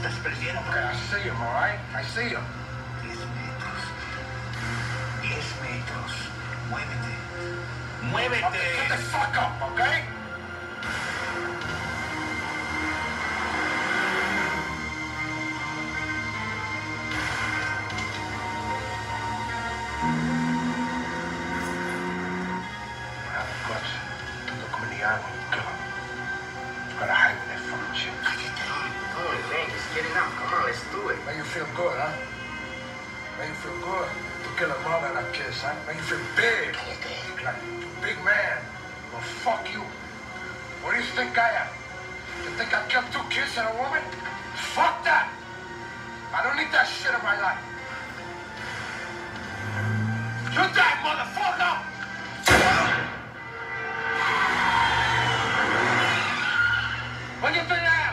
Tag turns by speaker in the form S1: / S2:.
S1: Okay, I see him, all right? I see him.
S2: 10 metros. 10 metros. Muévete.
S1: Okay, shut the fuck up, okay? Have the guts to look
S3: Come on, let's do it.
S1: Make you feel good, huh? Make you feel good to kill a mother like this, huh? Make you feel big. Like big man. Well, fuck you. What do you think I am? You think I killed two kids and a woman? Fuck that! I don't need that shit in my life. You die, motherfucker! Do you think am?